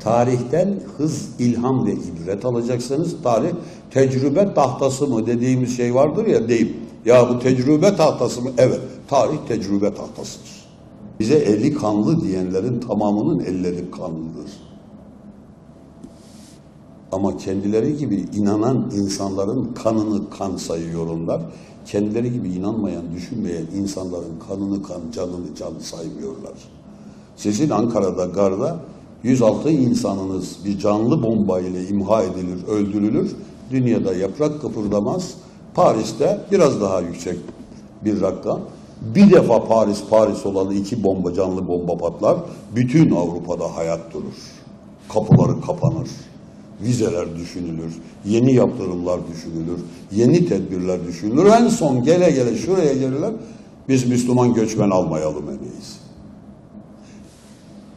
K: Tarihten hız, ilham ve ibret alacaksınız. Tarih tecrübe tahtası mı dediğimiz şey vardır ya deyim. Ya bu tecrübe tahtası mı? Evet, tarih tecrübe tahtasıdır. Bize eli kanlı diyenlerin tamamının elleri kanlıdır. Ama kendileri gibi inanan insanların kanını kan sayıyorlar. Kendileri gibi inanmayan, düşünmeyen insanların kanını kan, canını can saymıyorlar. Sizin Ankara'da, Gar'da 106 insanınız bir canlı bomba ile imha edilir, öldürülür. Dünyada yaprak kıpırdamaz. Paris'te biraz daha yüksek bir rakam. Bir defa Paris Paris olalı iki bomba canlı bomba patlar. Bütün Avrupa'da hayat durur. Kapıları kapanır. Vizeler düşünülür. Yeni yaptırımlar düşünülür. Yeni tedbirler düşünülür. En son gele gele şuraya gelirler. Biz Müslüman göçmen almayalım en.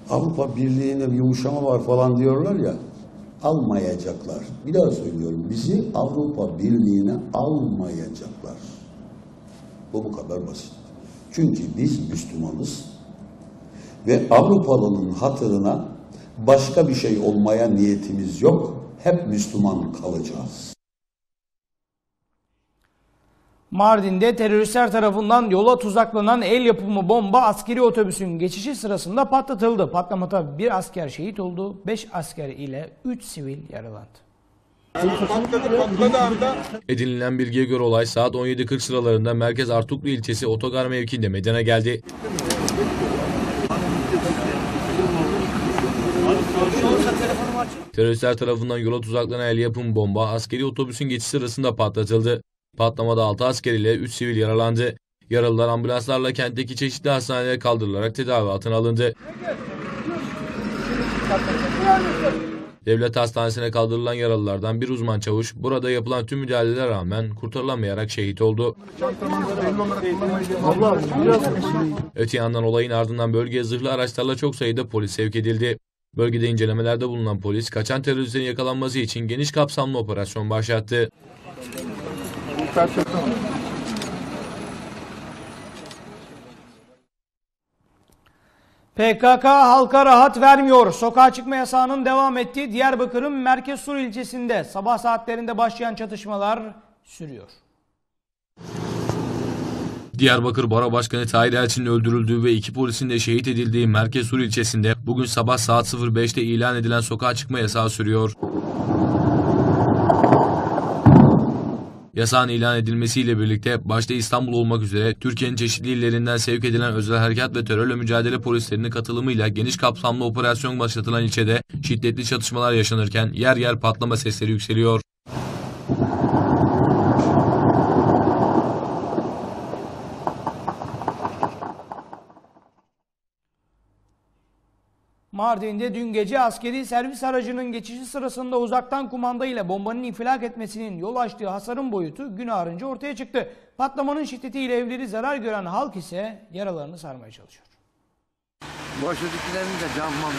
K: Avrupa Birliği'ne bir yumuşama var falan diyorlar ya. Almayacaklar. Bir daha söylüyorum. Bizi Avrupa Birliği'ne almayacaklar. Bu bu kadar basit. Çünkü biz Müslümanız ve Avrupalı'nın hatırına başka bir şey olmaya niyetimiz yok. Hep Müslüman kalacağız.
B: Mardin'de teröristler tarafından yola tuzaklanan el yapımı bomba askeri otobüsün geçişi sırasında patlatıldı. Patlamada bir asker şehit oldu, 5 asker ile 3 sivil yaralandı.
C: Edinilen bilgiye göre olay saat 17.40 sıralarında Merkez Artuklu ilçesi otogar mevkiinde meydana geldi. Teröristler tarafından yola tuzaklanan el yapım bomba askeri otobüsün geçiş sırasında patlatıldı. Patlamada 6 asker ile 3 sivil yaralandı. Yaralılar ambulanslarla kentteki çeşitli hastanelere kaldırılarak tedavi altına alındı. Devlet hastanesine kaldırılan yaralılardan bir uzman çavuş burada yapılan tüm müdahalelere rağmen kurtarılamayarak şehit oldu. Öte yandan olayın ardından bölgeye zırhlı araçlarla çok sayıda polis sevk edildi. Bölgede incelemelerde bulunan polis kaçan teröristlerin yakalanması için geniş kapsamlı operasyon başlattı.
B: PKK halka rahat vermiyor. Sokağa çıkma yasağının devam ettiği Diyarbakır'ın Merkez Sur ilçesinde sabah saatlerinde başlayan çatışmalar sürüyor.
C: Diyarbakır Baro Başkanı Tahir Elçin'in öldürüldüğü ve iki polisin de şehit edildiği Merkez Sur ilçesinde bugün sabah saat 05'te ilan edilen sokağa çıkma yasağı sürüyor. Yasağın ilan edilmesiyle birlikte başta İstanbul olmak üzere Türkiye'nin çeşitli illerinden sevk edilen özel harekat ve terörle mücadele polislerinin katılımıyla geniş kapsamlı operasyon başlatılan ilçede şiddetli çatışmalar yaşanırken yer yer patlama sesleri yükseliyor.
B: Mardin'de dün gece askeri servis aracının geçişi sırasında uzaktan kumanda ile bombanın infilak etmesinin yol açtığı hasarın boyutu gün ağarınca ortaya çıktı. Patlamanın şiddetiyle evleri zarar gören halk ise yaralarını sarmaya çalışıyor.
L: Boşadakilerin de canman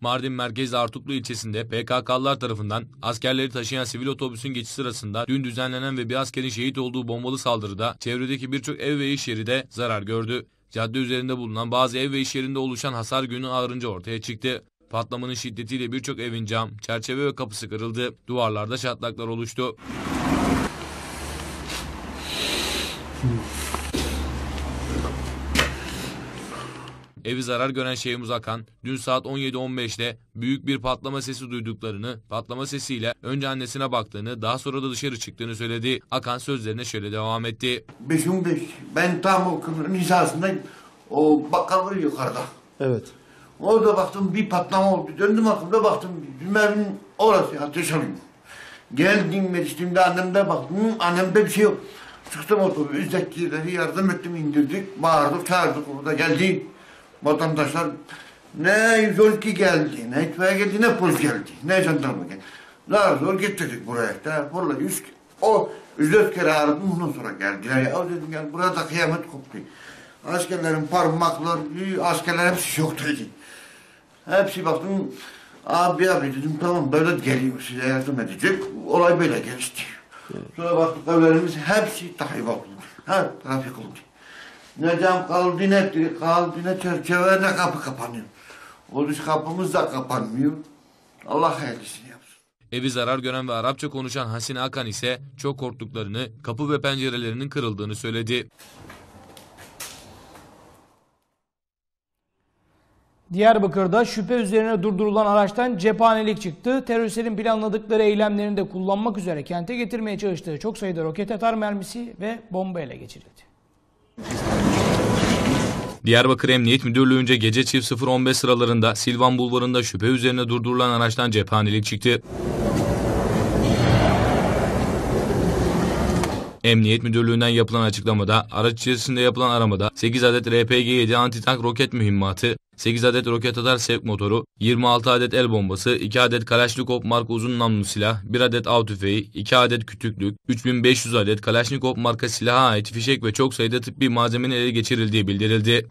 C: Mardin merkez Artuklu ilçesinde PKK'lılar tarafından askerleri taşıyan sivil otobüsün geçiş sırasında dün düzenlenen ve bir askerin şehit olduğu bombalı saldırıda çevredeki birçok ev ve iş yeri de zarar gördü. Cadde üzerinde bulunan bazı ev ve iş yerinde oluşan hasar günü ağırınca ortaya çıktı. Patlamanın şiddetiyle birçok evin cam, çerçeve ve kapısı kırıldı. Duvarlarda çatlaklar oluştu. Evi zarar gören Şeyhmuz Akan, dün saat 17.15'te büyük bir patlama sesi duyduklarını, patlama sesiyle önce annesine baktığını, daha sonra da dışarı çıktığını söyledi. Akan sözlerine şöyle devam etti.
L: Beşin beş. Ben tam o kıvrın hizasındayım. O bakkal var yukarıda.
M: Evet.
L: Orada baktım bir patlama oldu. Döndüm arkamda baktım. Bizim evin orası ateş alıyor. Geldim yetiştiğimde annemde baktım. Annemde bir şey yok. Çıktım otobüstekileri yardım ettim indirdik. Bağırdık çağırdık orada geldi. Vatandaşlar ne 112 geldi, ne itfaiye geldi, ne polis geldi, ne jandarma geldi. Zar zor getirdik buraya. Telefonla yüz, o yüz dört kere aradım ondan sonra geldiler. Ya dedim yani burada kıyamet koptu. Askerlerin parmakları, askerler hepsi şoktaydı. Hepsi baktım, abi abi dedim tamam böyle geliyor size yardım edecek. Olay böyle geçti. Sonra baktık evlerimiz hepsi tahrip oldu. Her trafik oldu. Ne cam kaldı, ne kaldı, ne çerçeve, ne kapı kapanıyor. Oruç kapımız da kapanmıyor. Allah hayırlısını yapsın.
C: Evi zarar gören ve Arapça konuşan Hasine Akan ise çok korktuklarını, kapı ve pencerelerinin kırıldığını söyledi.
B: Diyarbakır'da şüphe üzerine durdurulan araçtan cephanelik çıktı. Teröristlerin planladıkları eylemlerinde kullanmak üzere kente getirmeye çalıştığı çok sayıda roket atar mermisi ve bomba ele geçirildi.
C: Diyarbakır Emniyet Müdürlüğü'nce gece çift 015 sıralarında Silvan Bulvarı'nda şüphe üzerine durdurulan araçtan cephanelik çıktı. Emniyet Müdürlüğü'nden yapılan açıklamada araç içerisinde yapılan aramada 8 adet RPG-7 antitank roket mühimmatı, 8 adet roket atar sevk motoru, 26 adet el bombası, 2 adet Kalashnikov marka uzun namlulu silah, 1 adet av tüfeği, 2 adet kütüklük, 3500 adet Kalashnikov marka silaha ait fişek ve çok sayıda tıbbi malzemenin ele geçirildiği bildirildi.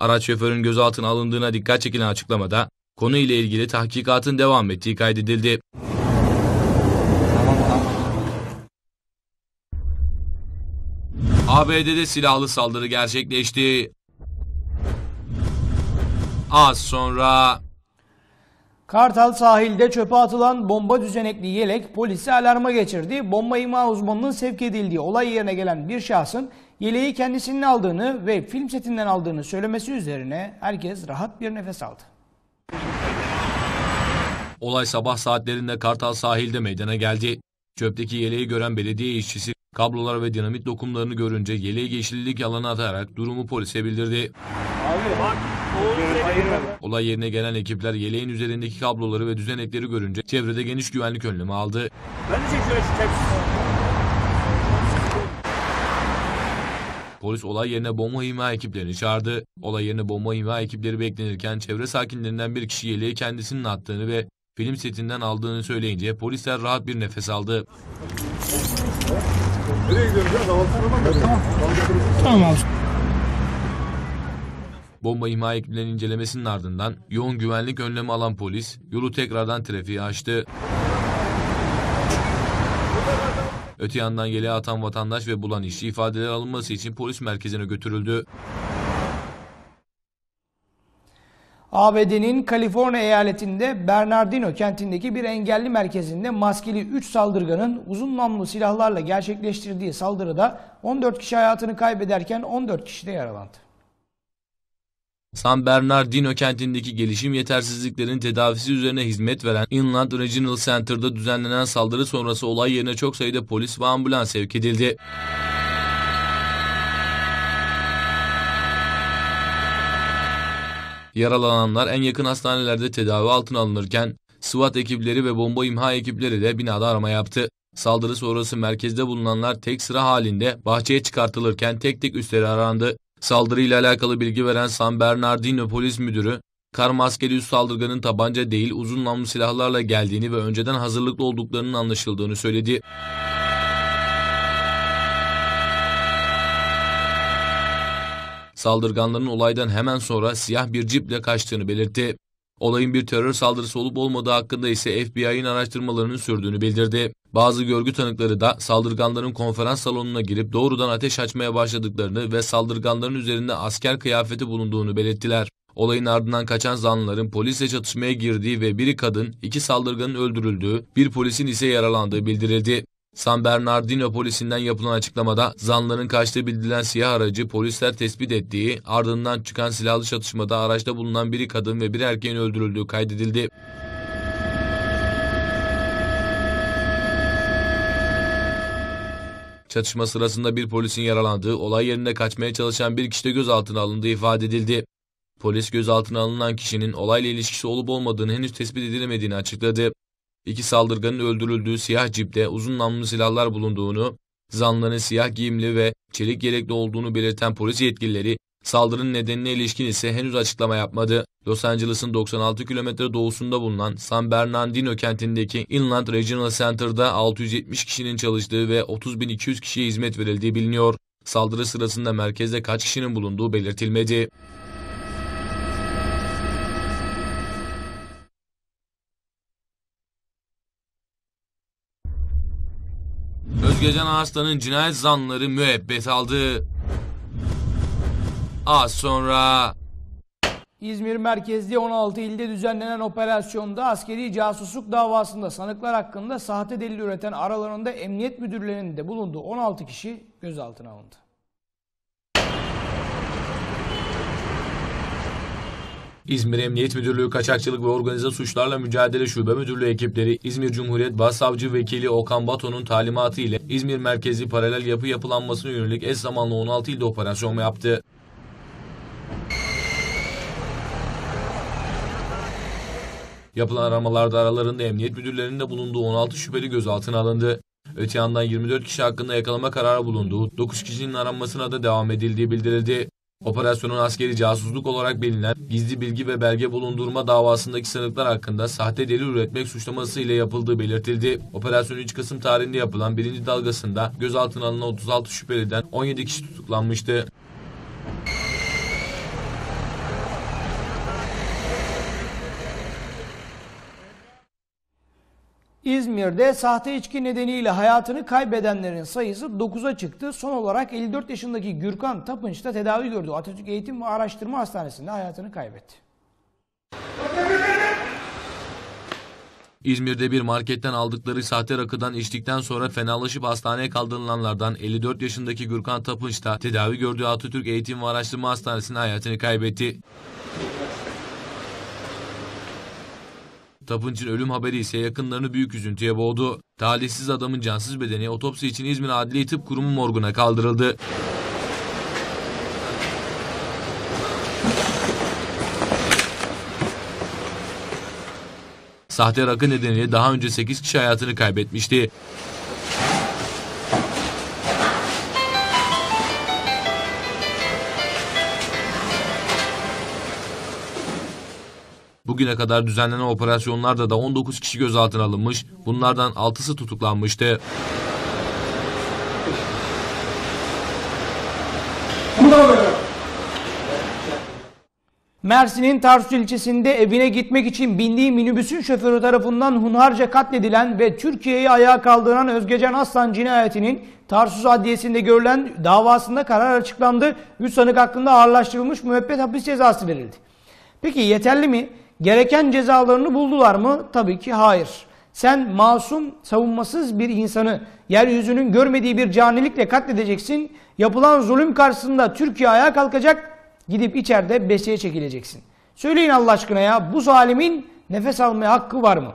C: Araç şoförün gözaltına alındığına dikkat çekilen açıklamada konu ile ilgili tahkikatın devam ettiği kaydedildi. ABD'de silahlı saldırı gerçekleşti. Az sonra
B: Kartal sahilde çöpe atılan bomba düzenekli yelek polisi alarma geçirdi. Bomba imha uzmanının sevk edildiği olay yerine gelen bir şahsın yeleği kendisinin aldığını ve film setinden aldığını söylemesi üzerine herkes rahat bir nefes aldı.
C: olay sabah saatlerinde Kartal sahilde meydana geldi. Çöpteki yeleği gören belediye işçisi kablolar ve dinamit dokumlarını görünce yeleği yeşillik alanına atarak durumu polise bildirdi. Olay yerine gelen ekipler yeleğin üzerindeki kabloları ve düzenekleri görünce çevrede geniş güvenlik önlemi aldı. Polis olay yerine bomba imha ekiplerini çağırdı. Olay yerine bomba imha ekipleri beklenirken çevre sakinlerinden bir kişi yeleği kendisinin attığını ve film setinden aldığını söyleyince polisler rahat bir nefes aldı.
B: Tamam.
C: Bomba imha ekiplerinin incelemesinin ardından yoğun güvenlik önlemi alan polis yolu tekrardan trafiğe açtı. Öte yandan yeleğe atan vatandaş ve bulan işçi ifadeler alınması için polis merkezine götürüldü.
B: ABD'nin Kaliforniya eyaletinde Bernardino kentindeki bir engelli merkezinde maskeli 3 saldırganın uzun namlulu silahlarla gerçekleştirdiği saldırıda 14 kişi hayatını kaybederken 14 kişi de yaralandı.
C: San Bernardino kentindeki gelişim yetersizliklerin tedavisi üzerine hizmet veren Inland Regional Center'da düzenlenen saldırı sonrası olay yerine çok sayıda polis ve ambulans sevk edildi. Yaralananlar en yakın hastanelerde tedavi altına alınırken SWAT ekipleri ve bomba imha ekipleri de binada arama yaptı. Saldırı sonrası merkezde bulunanlar tek sıra halinde bahçeye çıkartılırken tek tek üstleri arandı. Saldırıyla alakalı bilgi veren San Bernardino polis müdürü, kar maskeli üst saldırganın tabanca değil uzun namlu silahlarla geldiğini ve önceden hazırlıklı olduklarının anlaşıldığını söyledi. Saldırganların olaydan hemen sonra siyah bir ciple kaçtığını belirtti. Olayın bir terör saldırısı olup olmadığı hakkında ise FBI'nin araştırmalarını sürdüğünü bildirdi. Bazı görgü tanıkları da saldırganların konferans salonuna girip doğrudan ateş açmaya başladıklarını ve saldırganların üzerinde asker kıyafeti bulunduğunu belirttiler. Olayın ardından kaçan zanlıların polisle çatışmaya girdiği ve biri kadın, iki saldırganın öldürüldüğü, bir polisin ise yaralandığı bildirildi. San Bernardino polisinden yapılan açıklamada zanların kaçtığı bildirilen siyah aracı polisler tespit ettiği, ardından çıkan silahlı çatışmada araçta bulunan biri kadın ve bir erkeğin öldürüldüğü kaydedildi. Çatışma sırasında bir polisin yaralandığı, olay yerinde kaçmaya çalışan bir kişi de gözaltına alındığı ifade edildi. Polis gözaltına alınan kişinin olayla ilişkisi olup olmadığını henüz tespit edilemediğini açıkladı. İki saldırganın öldürüldüğü siyah cipte uzun namlulu silahlar bulunduğunu, zanlıların siyah giyimli ve çelik yelekli olduğunu belirten polis yetkilileri, saldırının nedenine ilişkin ise henüz açıklama yapmadı. Los Angeles'ın 96 kilometre doğusunda bulunan San Bernardino kentindeki Inland Regional Center'da 670 kişinin çalıştığı ve 30.200 kişiye hizmet verildiği biliniyor. Saldırı sırasında merkezde kaç kişinin bulunduğu belirtilmedi. Özgecan Arslan'ın cinayet zanları müebbet aldı. Az sonra
B: İzmir merkezli 16 ilde düzenlenen operasyonda askeri casusluk davasında sanıklar hakkında sahte delil üreten aralarında emniyet müdürlerinin de bulunduğu 16 kişi gözaltına alındı.
C: İzmir Emniyet Müdürlüğü Kaçakçılık ve Organize Suçlarla Mücadele Şube Müdürlüğü ekipleri İzmir Cumhuriyet Başsavcı Vekili Okan Bato'nun talimatı ile İzmir merkezi paralel yapı yapılanmasına yönelik eş zamanlı 16 ilde operasyon yaptı. Yapılan aramalarda aralarında emniyet müdürlerinin de bulunduğu 16 şüpheli gözaltına alındı. Öte yandan 24 kişi hakkında yakalama kararı bulunduğu, 9 kişinin aranmasına da devam edildiği bildirildi. Operasyonun askeri casusluk olarak bilinen gizli bilgi ve belge bulundurma davasındaki sanıklar hakkında sahte delil üretmek suçlaması ile yapıldığı belirtildi. Operasyon 3 Kasım tarihinde yapılan birinci dalgasında gözaltına alınan 36 şüpheliden 17 kişi tutuklanmıştı.
B: İzmir'de sahte içki nedeniyle hayatını kaybedenlerin sayısı 9'a çıktı. Son olarak 54 yaşındaki Gürkan Tapınç'ta tedavi gördü. Atatürk Eğitim ve Araştırma Hastanesi'nde hayatını kaybetti.
C: İzmir'de bir marketten aldıkları sahte rakıdan içtikten sonra fenalaşıp hastaneye kaldırılanlardan 54 yaşındaki Gürkan Tapınç da tedavi gördüğü Atatürk Eğitim ve Araştırma Hastanesi'nde hayatını kaybetti. Tapınç'ın ölüm haberi ise yakınlarını büyük üzüntüye boğdu. Talihsiz adamın cansız bedeni otopsi için İzmir Adliye Tıp Kurumu morguna kaldırıldı. Sahte rakı nedeniyle daha önce 8 kişi hayatını kaybetmişti. Bugüne kadar düzenlenen operasyonlarda da 19 kişi gözaltına alınmış, bunlardan 6'sı tutuklanmıştı.
B: Mersin'in Tarsus ilçesinde evine gitmek için bindiği minibüsün şoförü tarafından hunharca katledilen ve Türkiye'yi ayağa kaldıran Özgecan Aslan cinayetinin Tarsus Adliyesi'nde görülen davasında karar açıklandı. 3 sanık hakkında ağırlaştırılmış müebbet hapis cezası verildi. Peki yeterli mi? Gereken cezalarını buldular mı? Tabii ki hayır. Sen masum, savunmasız bir insanı yeryüzünün görmediği bir canilikle katledeceksin. Yapılan zulüm karşısında Türkiye ayağa kalkacak, gidip içeride besiye çekileceksin. Söyleyin Allah aşkına ya bu zalimin nefes almaya hakkı var mı?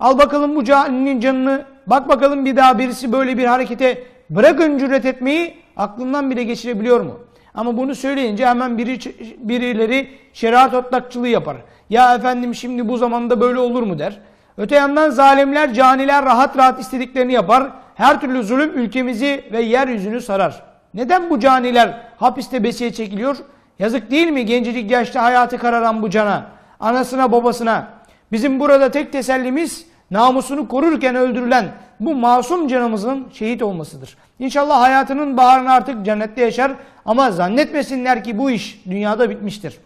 B: Al bakalım bu caninin canını, bak bakalım bir daha birisi böyle bir harekete bırakın cüret etmeyi aklından bile geçirebiliyor mu? Ama bunu söyleyince hemen biri, birileri şeriat otlakçılığı yapar. Ya efendim şimdi bu zamanda böyle olur mu der. Öte yandan zalimler, caniler rahat rahat istediklerini yapar. Her türlü zulüm ülkemizi ve yeryüzünü sarar. Neden bu caniler hapiste besiye çekiliyor? Yazık değil mi gencecik yaşta hayatı kararan bu cana? Anasına babasına. Bizim burada tek tesellimiz namusunu korurken öldürülen bu masum canımızın şehit olmasıdır. İnşallah hayatının baharını artık cennette yaşar ama zannetmesinler ki bu iş dünyada bitmiştir.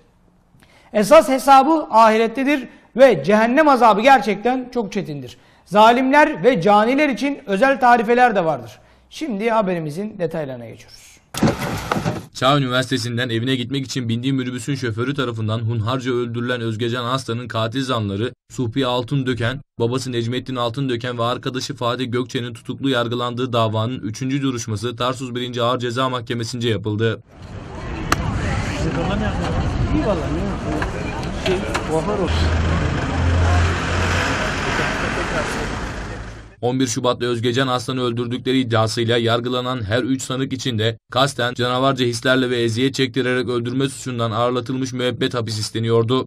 B: Esas hesabı ahirettedir ve cehennem azabı gerçekten çok çetindir. Zalimler ve caniler için özel tarifeler de vardır. Şimdi haberimizin detaylarına geçiyoruz.
C: Çağ Üniversitesi'nden evine gitmek için bindiği minibüsün şoförü tarafından hunharca öldürülen Özgecan Aslan'ın katil zanları Supi Altındöken, babası Necmettin Altındöken ve arkadaşı Fatih Gökçe'nin tutuklu yargılandığı davanın 3. duruşması Tarsus 1. Ağır Ceza Mahkemesi'nce yapıldı.
H: İyi valla. Şey, buhar olsun.
C: 11 Şubat'ta Özgecan Aslan'ı öldürdükleri iddiasıyla yargılanan her 3 sanık için de kasten canavarca hislerle ve eziyet çektirerek öldürme suçundan ağırlatılmış müebbet hapis isteniyordu.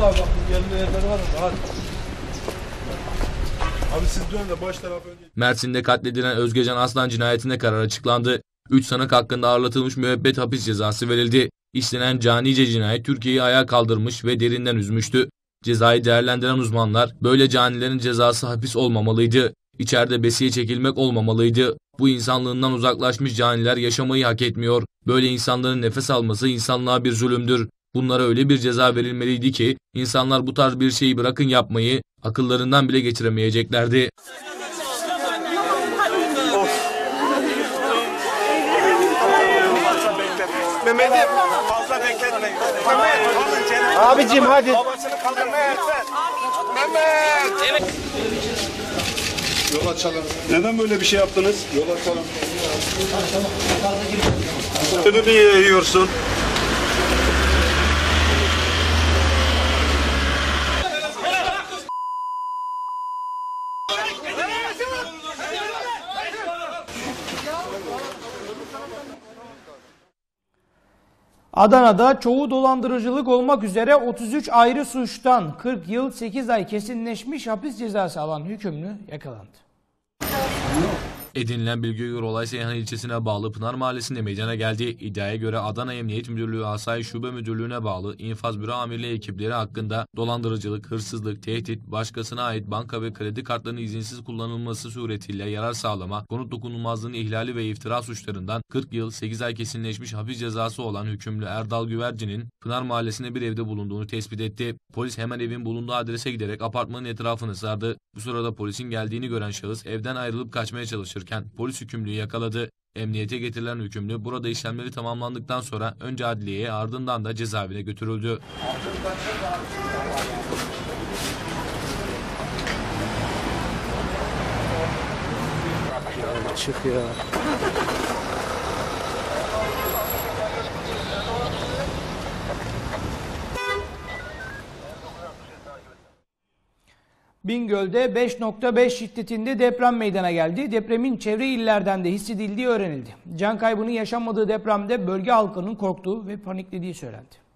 A: Abi bak yerinde yerleri var orada hadi. Abi siz dönün de baş taraf önce.
C: Mersin'de katledilen Özgecan Aslan cinayetine karar açıklandı. 3 sanık hakkında ağırlatılmış müebbet hapis cezası verildi. İşlenen canice cinayet Türkiye'yi ayağa kaldırmış ve derinden üzmüştü. Cezayı değerlendiren uzmanlar böyle canilerin cezası hapis olmamalıydı. İçeride besiye çekilmek olmamalıydı. Bu insanlığından uzaklaşmış caniler yaşamayı hak etmiyor. Böyle insanların nefes alması insanlığa bir zulümdür. Bunlara öyle bir ceza verilmeliydi ki insanlar bu tarz bir şeyi bırakın yapmayı akıllarından bile geçiremeyeceklerdi.
M: Mehmet'im fazla bekletmeyin. Mehmet alın Cenab.
H: Abicim hadi.
M: Babasını kaldırmaya yeter. Mehmet.
N: Yol açalım. Neden böyle bir şey yaptınız? Yol açalım. Niye yiyorsun?
B: Adana'da çoğu dolandırıcılık olmak üzere 33 ayrı suçtan 40 yıl 8 ay kesinleşmiş hapis cezası alan hükümlü yakalandı.
C: Edinilen bilgiye göre olay Seyhan ilçesine bağlı Pınar Mahallesi'nde meydana geldi. İddiaya göre Adana Emniyet Müdürlüğü Asayiş Şube Müdürlüğü'ne bağlı infaz büro amirliği ekipleri hakkında dolandırıcılık, hırsızlık, tehdit, başkasına ait banka ve kredi kartlarının izinsiz kullanılması suretiyle yarar sağlama, konut dokunulmazlığının ihlali ve iftira suçlarından 40 yıl 8 ay kesinleşmiş hapis cezası olan hükümlü Erdal Güvercin'in Pınar Mahallesi'nde bir evde bulunduğunu tespit etti. Polis hemen evin bulunduğu adrese giderek apartmanın etrafını sardı. Bu sırada polisin geldiğini gören şahıs evden ayrılıp kaçmaya çalışırken polis hükümlüyü yakaladı. Emniyete getirilen hükümlü burada işlemleri tamamlandıktan sonra önce adliyeye ardından da cezaevine götürüldü.
H: Çık ya.
B: Bingöl'de 5.5 şiddetinde deprem meydana geldi. Depremin çevre illerden de hissedildiği öğrenildi. Can kaybının yaşanmadığı depremde bölge halkının korktuğu ve paniklediği söylendi.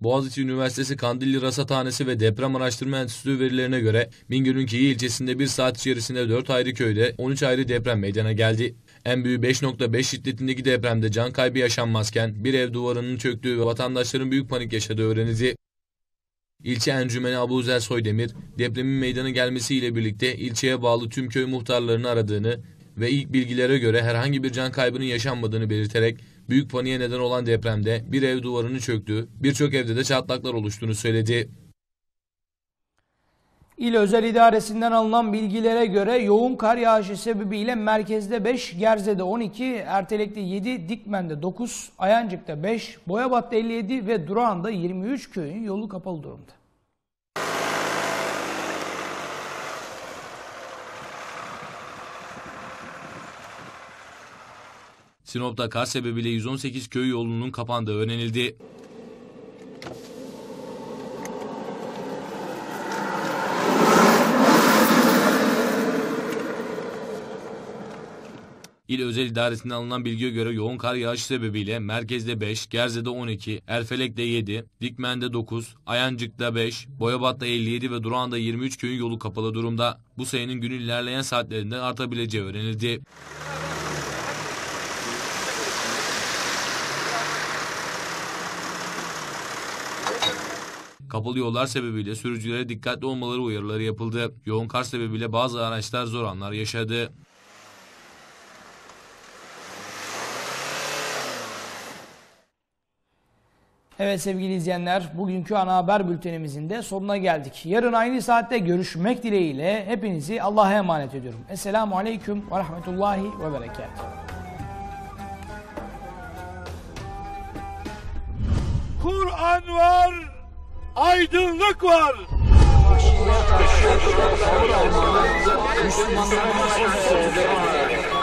C: Boğaziçi Üniversitesi Kandilli Rasathanesi ve Deprem Araştırma Enstitüsü verilerine göre Bingöl'ün Kiyi ilçesinde bir saat içerisinde 4 ayrı köyde 13 ayrı deprem meydana geldi. En büyüğü 5.5 şiddetindeki depremde can kaybı yaşanmazken bir ev duvarının çöktüğü ve vatandaşların büyük panik yaşadığı öğrenildi. İlçe encümeni Abuzer Soydemir, depremin meydana gelmesiyle birlikte ilçeye bağlı tüm köy muhtarlarını aradığını ve ilk bilgilere göre herhangi bir can kaybının yaşanmadığını belirterek büyük paniğe neden olan depremde bir ev duvarını çöktüğü, birçok evde de çatlaklar oluştuğunu söyledi.
B: İl Özel İdaresi'nden alınan bilgilere göre yoğun kar yağışı sebebiyle merkezde 5, Gerze'de 12, Ertelek'te 7, Dikmen'de 9, Ayancık'ta 5, Boyabat'ta 57 ve Durağan'da 23 köyün yolu kapalı durumda.
C: Sinop'ta kar sebebiyle 118 köy yolunun kapandığı öğrenildi. İl Özel İdaresi'nden alınan bilgiye göre yoğun kar yağışı sebebiyle merkezde 5, Gerze'de 12, Erfelek'te 7, Dikmen'de 9, Ayancık'ta 5, Boyabat'ta 57 ve Durağan'da 23 köyün yolu kapalı durumda. Bu sayının günün ilerleyen saatlerinde artabileceği öğrenildi. Kapalı yollar sebebiyle sürücülere dikkatli olmaları uyarıları yapıldı. Yoğun kar sebebiyle bazı araçlar zor anlar yaşadı.
B: Evet sevgili izleyenler, bugünkü ana haber bültenimizin de sonuna geldik. Yarın aynı saatte görüşmek dileğiyle hepinizi Allah'a emanet ediyorum. Esselamu Aleyküm ve Rahmetullahi ve Berekatuhu.
M: Kur'an var, aydınlık var.
O: Müslümanların